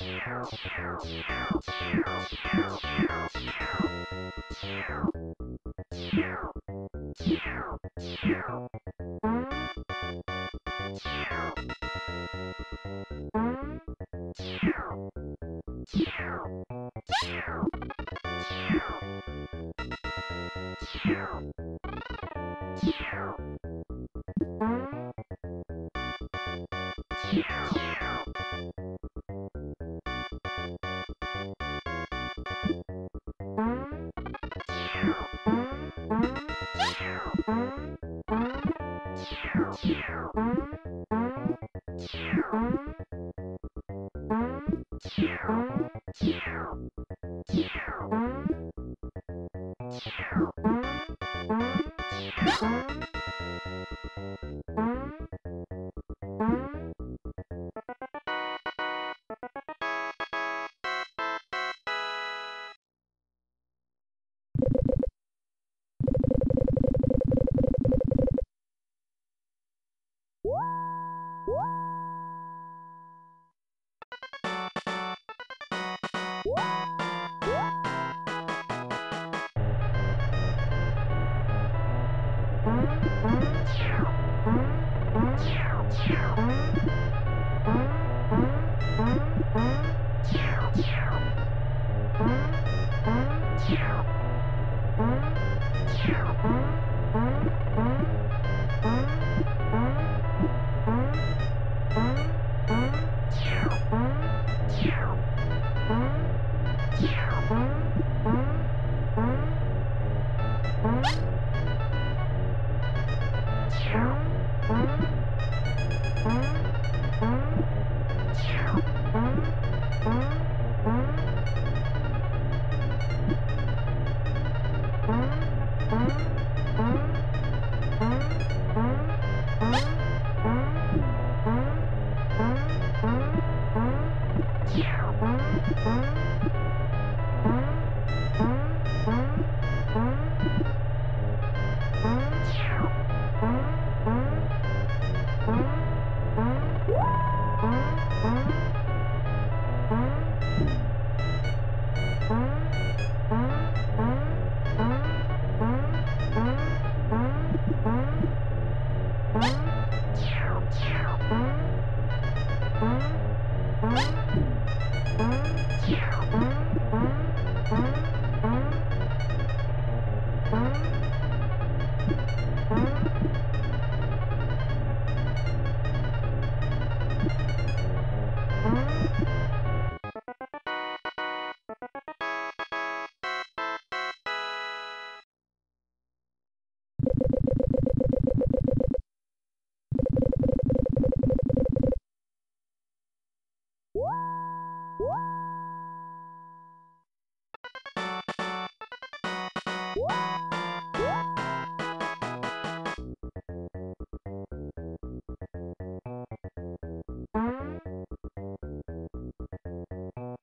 Yeah. Bye. 嗯嗯嗯嗯嗯嗯嗯嗯 ¿Ah? Thank you.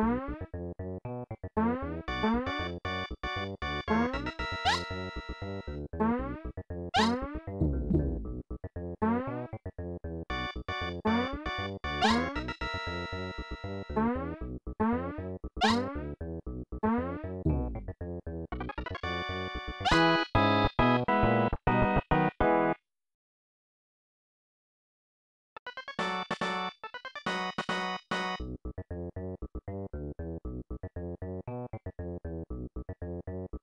Bye.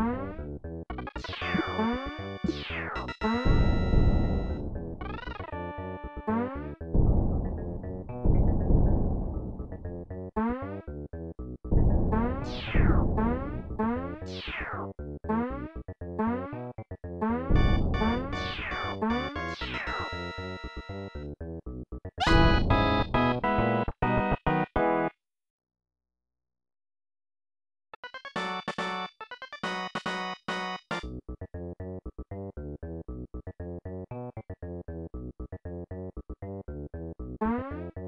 Thank you. Thank you.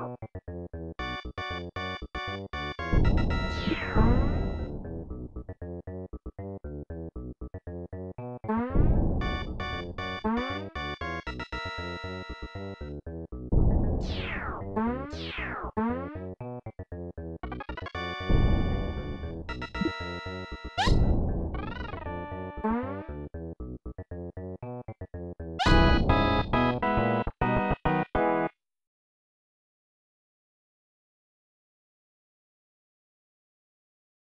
Tchau.